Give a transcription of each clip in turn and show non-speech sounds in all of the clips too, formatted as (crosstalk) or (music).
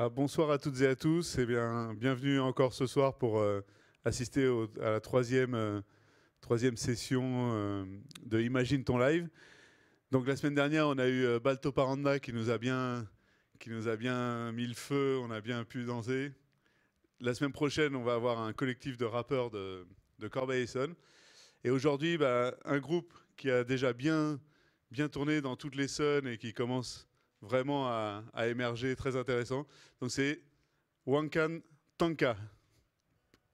Ah, bonsoir à toutes et à tous et bien, bienvenue encore ce soir pour euh, assister à la troisième, euh, troisième session euh, de Imagine ton live. Donc la semaine dernière, on a eu Balto Paranda qui nous, a bien, qui nous a bien mis le feu, on a bien pu danser. La semaine prochaine, on va avoir un collectif de rappeurs de, Corbeil-Essonne. Et aujourd'hui, bah, un groupe qui a déjà bien, bien tourné dans toutes les zones et qui commence vraiment à, à émerger, très intéressant. Donc c'est Wankan Tanka.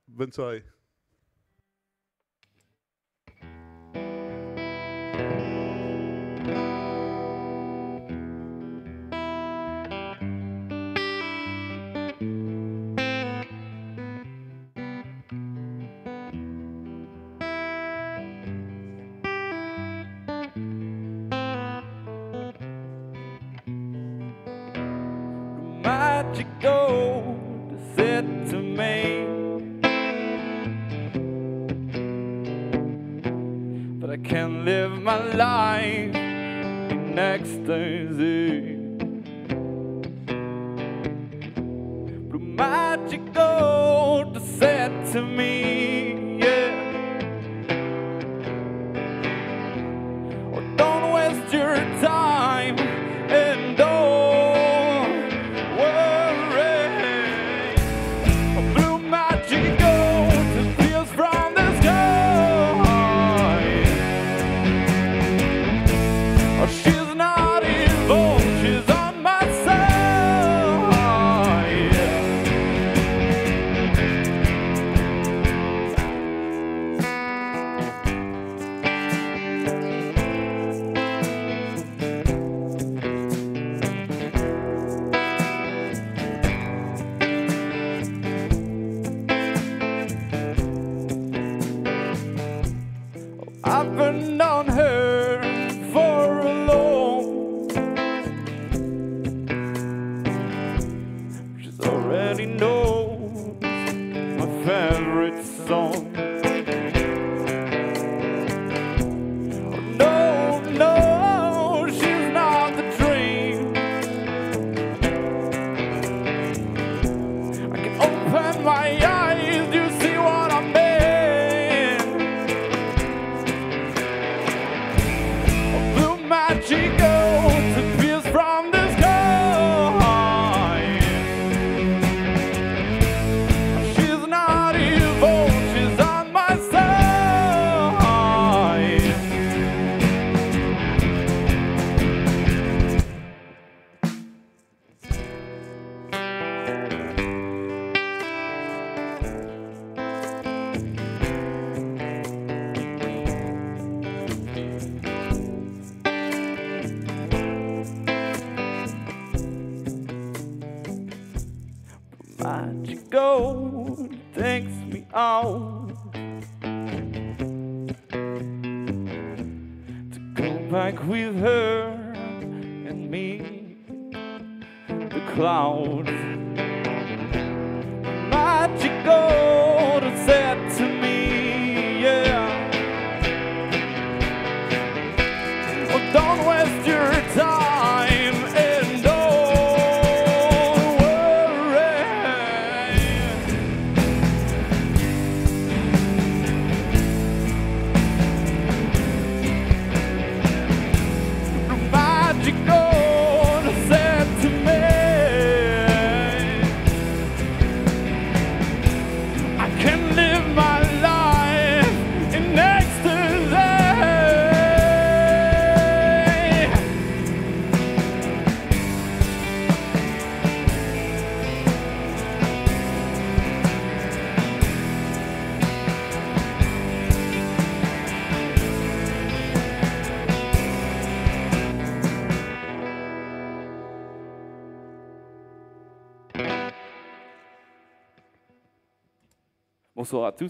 Bonne soirée. you go to set to me, But I can't live my life next ecstasy. My favorite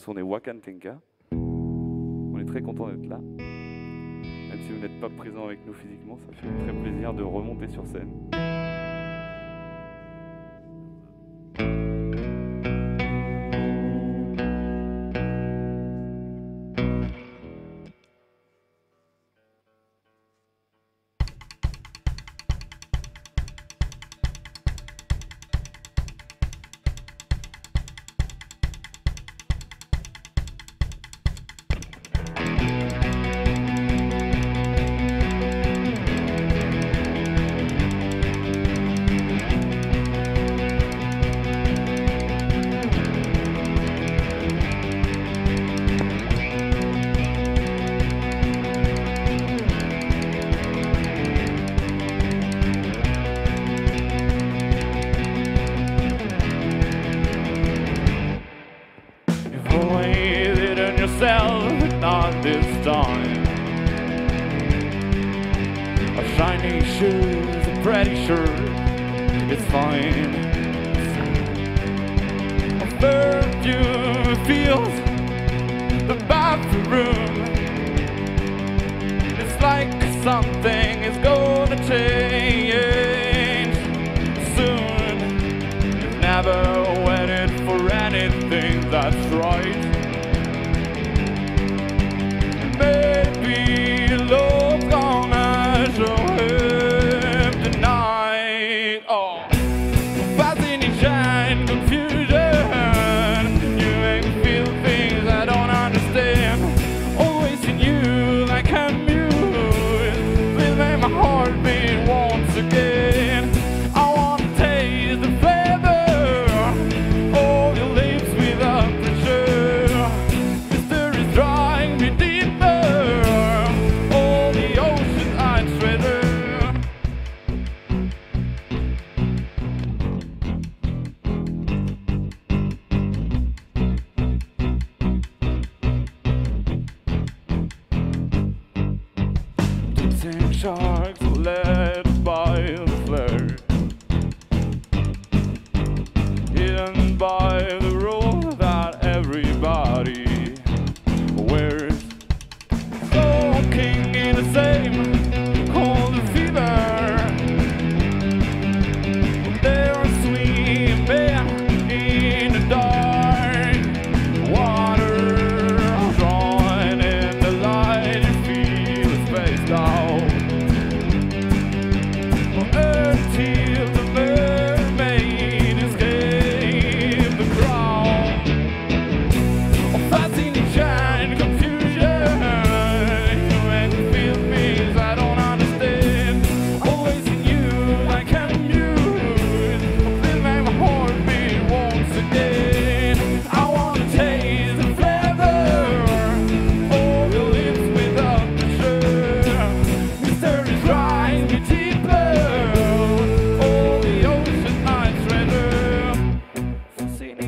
on est Wakan Tenka. On est très content d'être là. Même si vous n'êtes pas présent avec nous physiquement, ça fait très plaisir de remonter sur scène.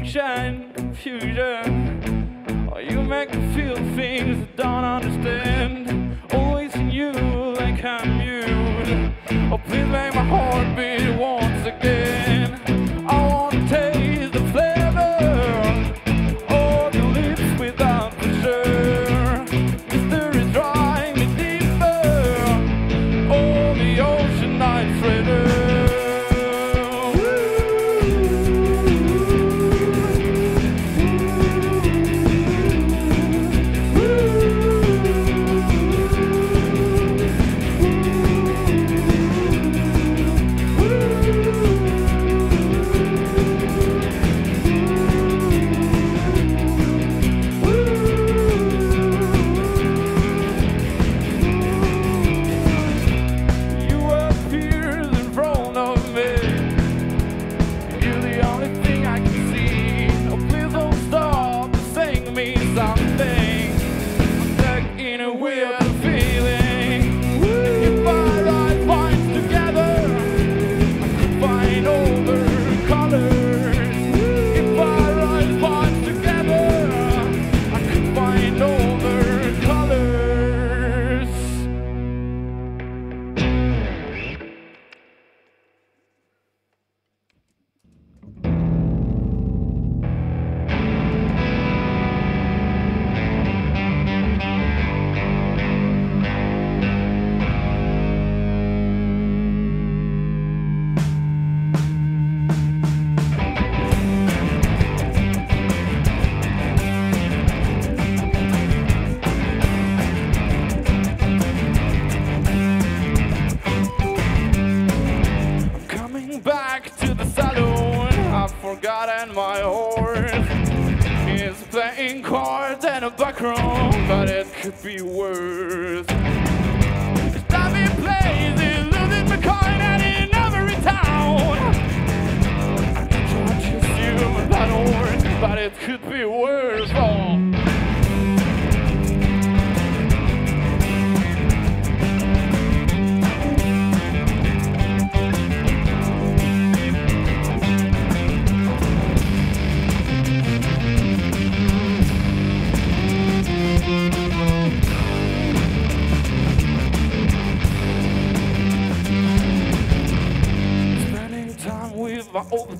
sunshine, confusion. Oh, you make me feel things I don't understand. Always in you, like I'm you. Oh, please make my heart beat. wrong, but it could be worse. Losing my coin out in every town. I but it could be worse.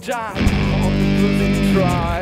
Jam on the losing track.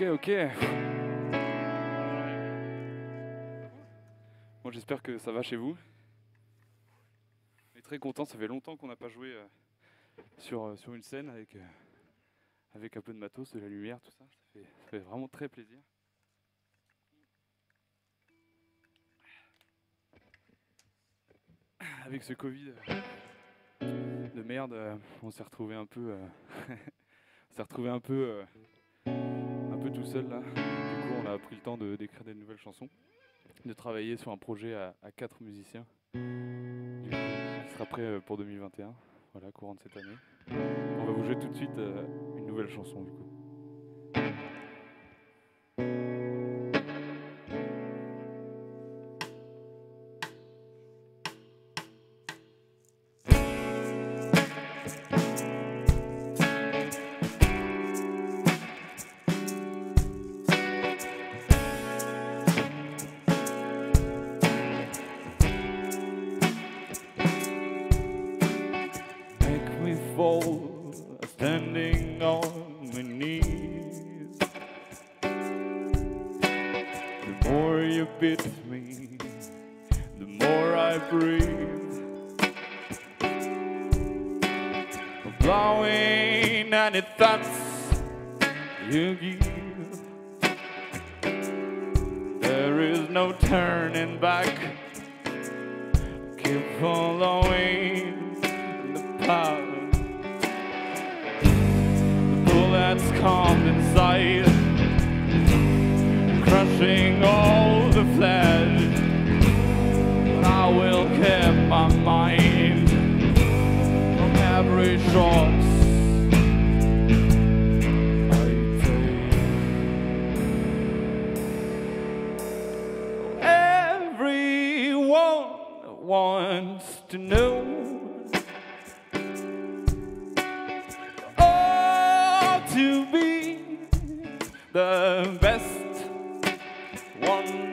Ok, ok. Bon, j'espère que ça va chez vous. On est très content, ça fait longtemps qu'on n'a pas joué euh, sur, euh, sur une scène avec, euh, avec un peu de matos, de la lumière, tout ça. Ça fait, ça fait vraiment très plaisir. Avec ce Covid de merde, on s'est retrouvé un peu, (laughs) on s'est retrouvé un peu, tout seul là. Du coup, on a pris le temps de d'écrire des nouvelles chansons, de travailler sur un projet à, quatre musiciens, qui sera prêt euh, pour 2021, voilà, courant de cette année. On va vous jouer tout de suite euh, une nouvelle chanson du coup. To be the best one.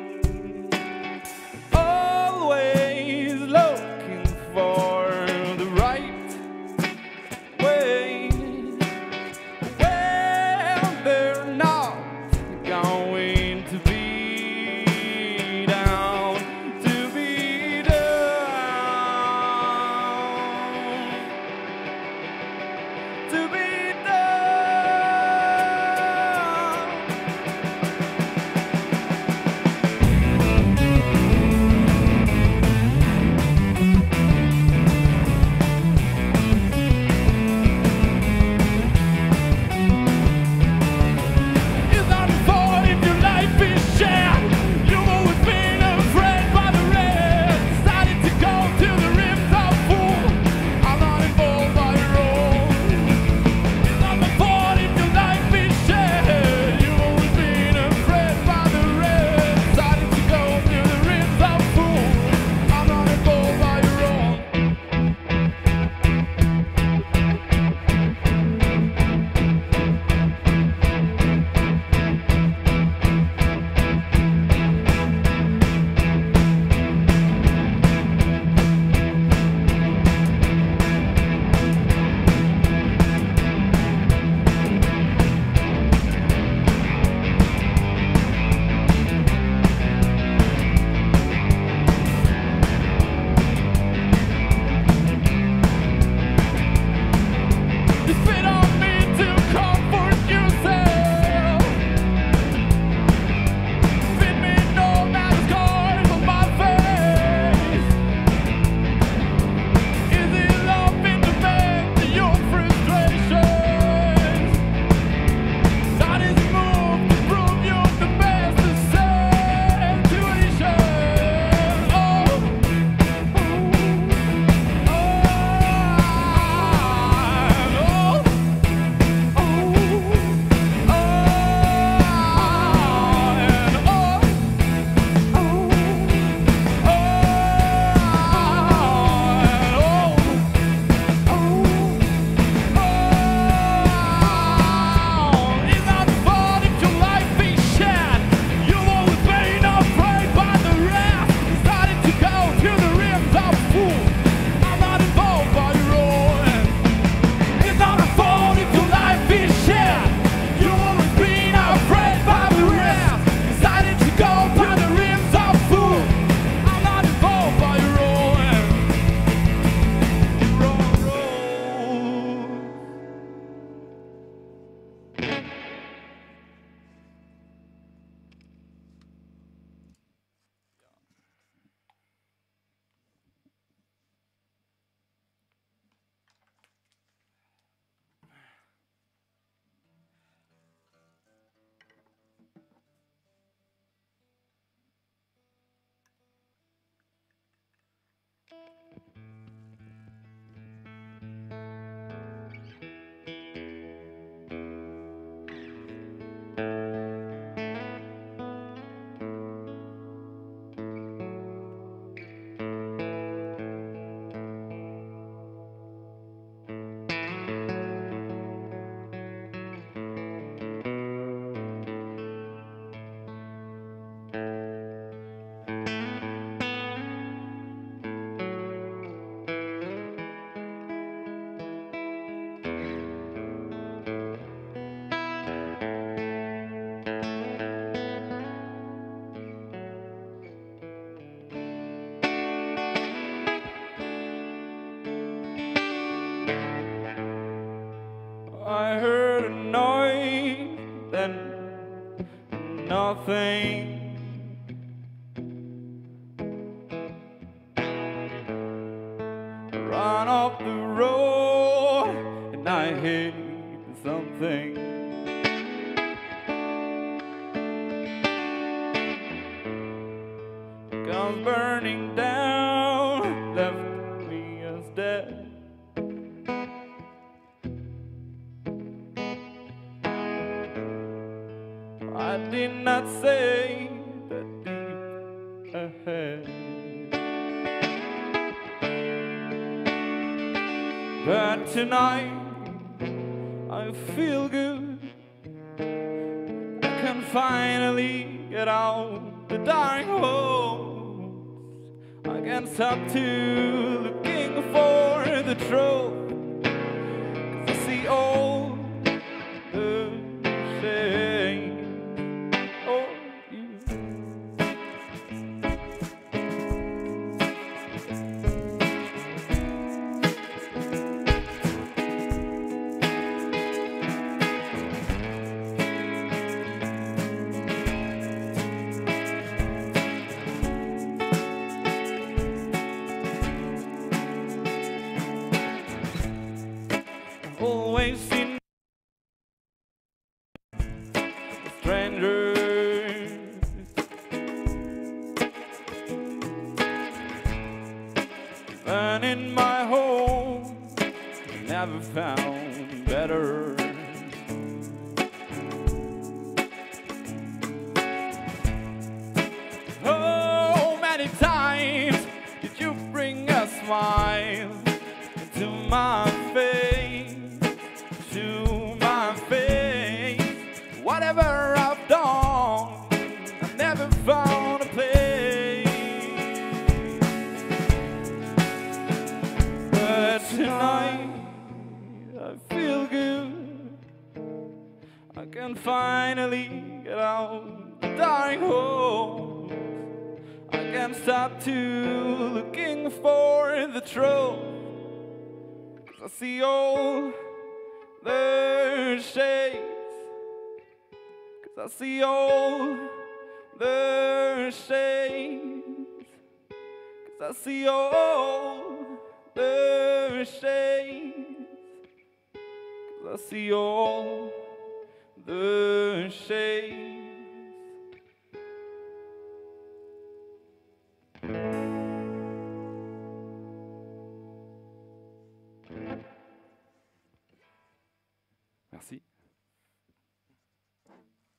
Nothing. Run off the road and I hit something. Found stop to looking for the truth. I see all the shades. Cause I see all the shades. Cause I see all the shades. Cause I see all the shades. Merci.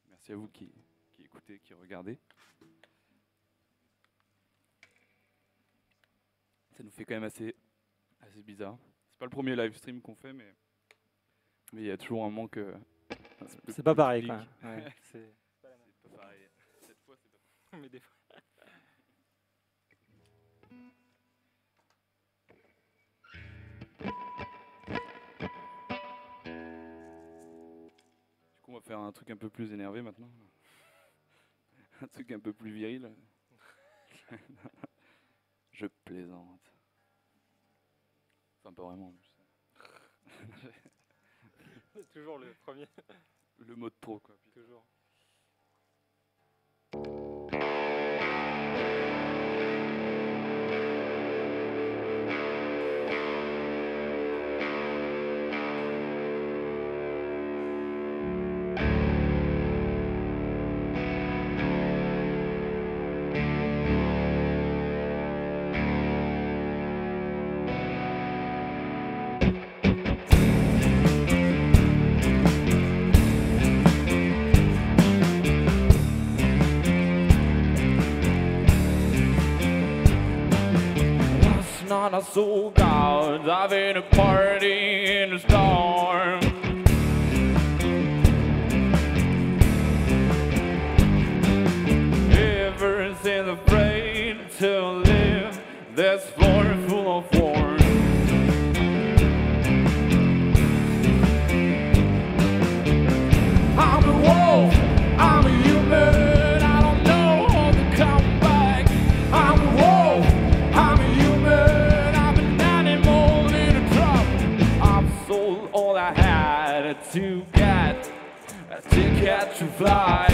Merci à vous qui, qui écoutez, qui regardez. Ça nous fait quand même assez, assez bizarre. C'est pas le premier live stream qu'on fait, mais mais il y a toujours un manque. euh, C'est pas pareil, public. quoi. Ouais, (laughs) c'est- C'est pas pareil. Cette fois, c'est pas (laughs) mais des fois- va faire un truc un peu plus énervé maintenant. (laughs) Un truc un peu plus viril. (laughs) Je plaisante. Enfin, pas vraiment. (laughs) toujours le premier. Le mot de trop, quoi. Toujours. gonna so out having a party in the storm. fly.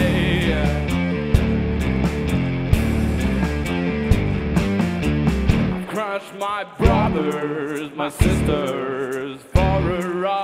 I've crushed my brothers, my sisters for a ride.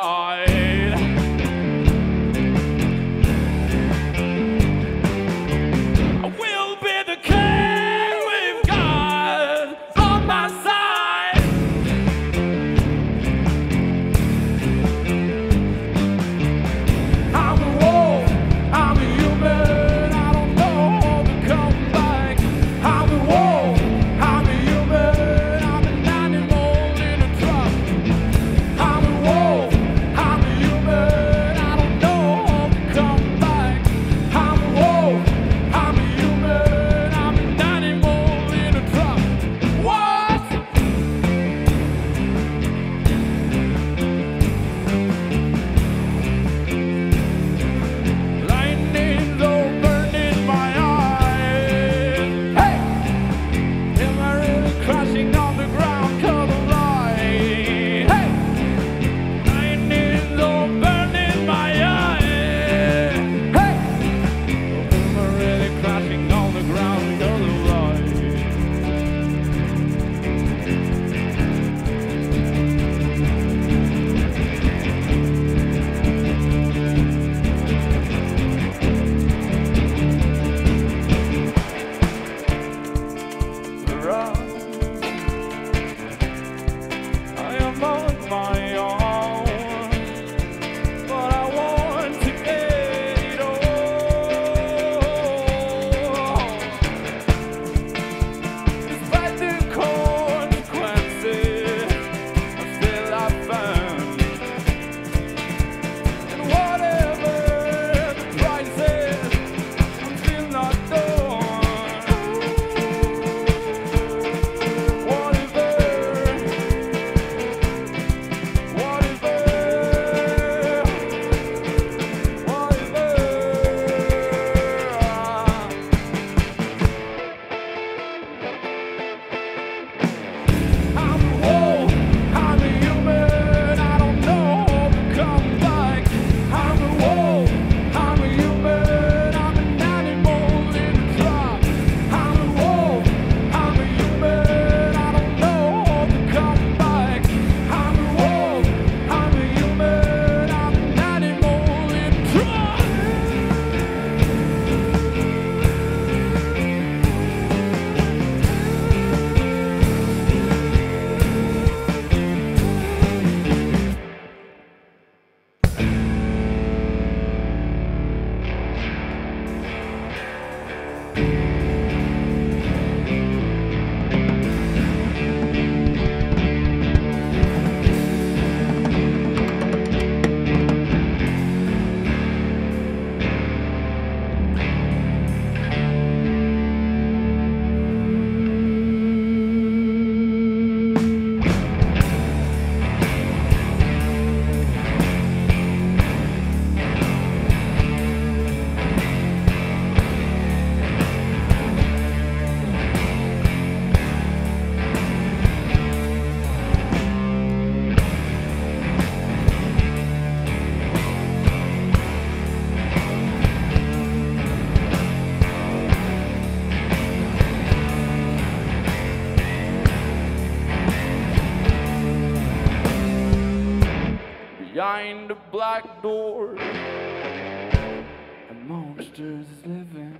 behind a black door. A monster's living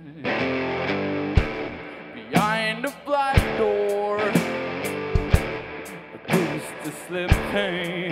behind a black door. A beast is slipping.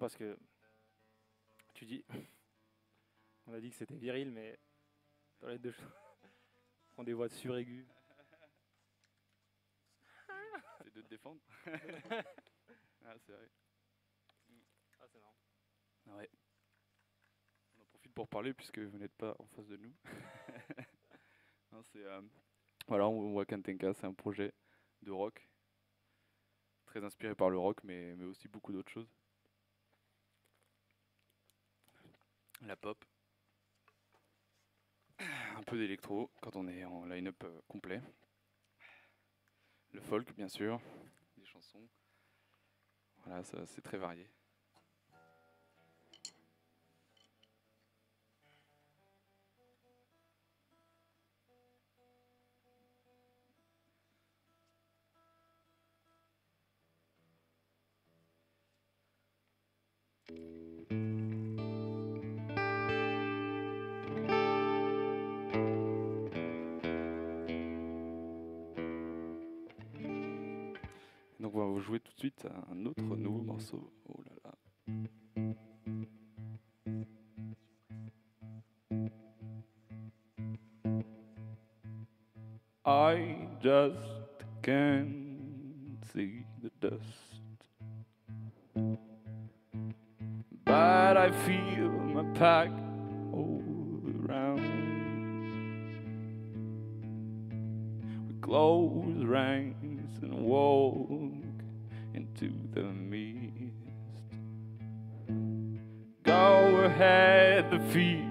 Parce que tu dis, (laughs) on a dit que c'était viril, mais dans les deux choses, (laughs) on prend des voix de suraiguës. (laughs) C'est de te défendre. ah, c'est vrai. Ah, c'est marrant. Ah ouais. On en profite pour parler puisque vous n'êtes pas en face de nous. Non, c'est, euh, voilà, on- Wakantenka, c'est un projet de rock. Très inspiré par le rock, mais, mais aussi beaucoup d'autres choses. La pop. Un peu d'électro quand on est en line-up euh, complet. Le folk, bien sûr. Des chansons. Voilà, c'est très varié. Jouer tout de suite un autre nouveau morceau. Oh là là. I just can't see the dust. But I feel my pack all around. We close ranks and walk had the feet.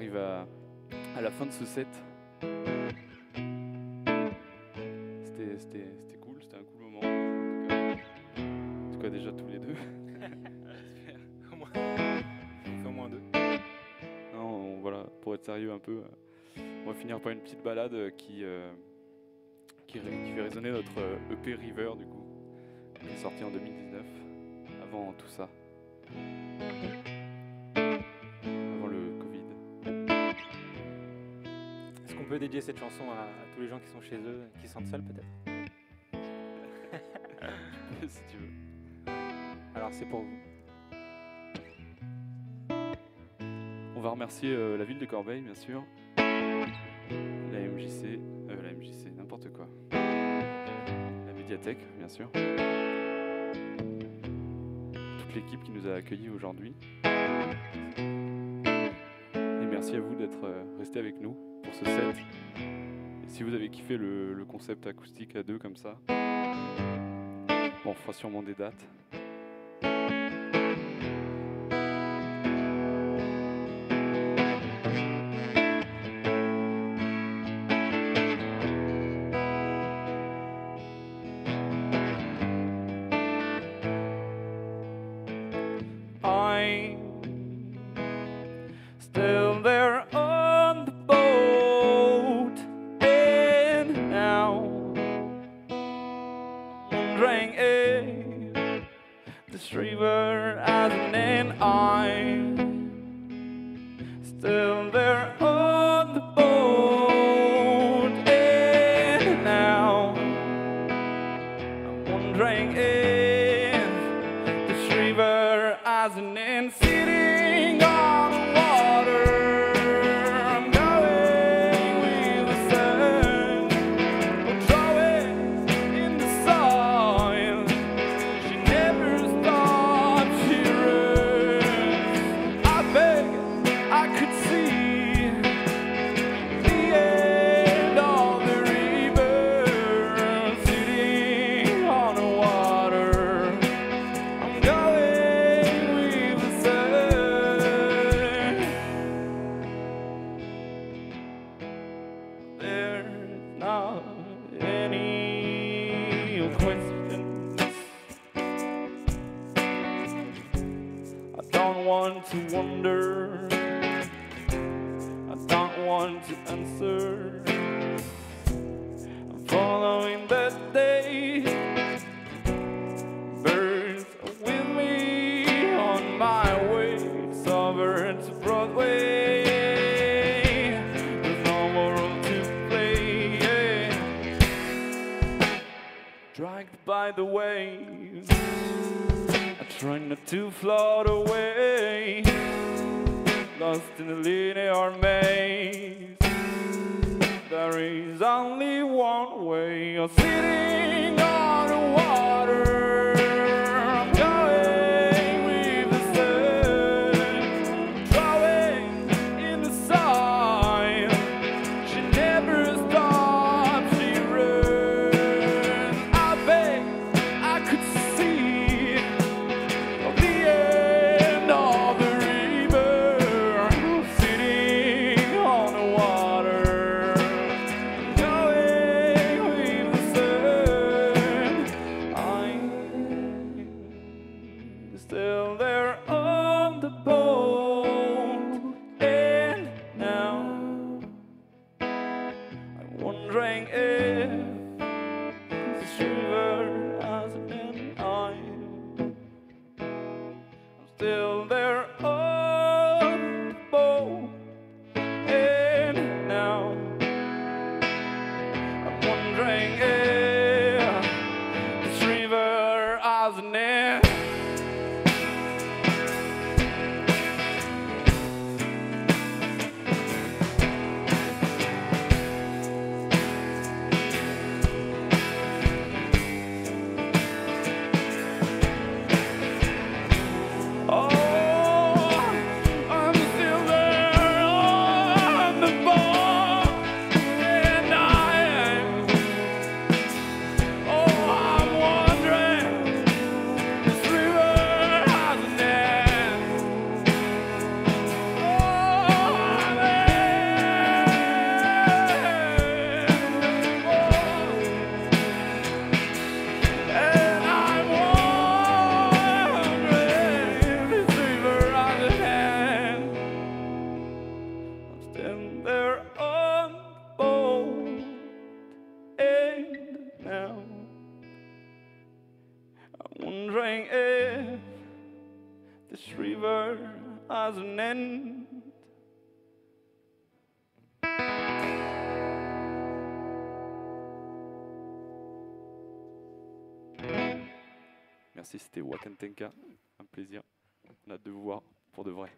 Arrive à, à la fin de ce set. C'était cool, c'était un cool moment. En tout cas, en tout cas, déjà tous les deux. (laughs) Au moins. Au moins deux. Non, on- voilà, pour être sérieux un peu, euh, on va finir par une petite balade euh, qui, euh, qui, qui fait résonner notre EP River du coup, qui est sorti en 2019, avant tout ça. Peut dédier cette chanson à, à tous les gens qui sont chez eux, qui se sentent seuls peut-être (laughs) si tu veux. Alors c'est pour vous. On va remercier euh, la ville de Corbeil, bien sûr. La MJC, euh, la MJC, n'importe quoi. La médiathèque, bien sûr. Toute l'équipe qui nous a accueillis aujourd'hui. Et merci à vous d'être euh, restés avec nous pour ce set. Et si vous avez kiffé le, concept acoustique à deux comme ça, on fera sûrement des dates. Merci, c'était Wakentenka. Un plaisir. On a de vous voir pour de vrai.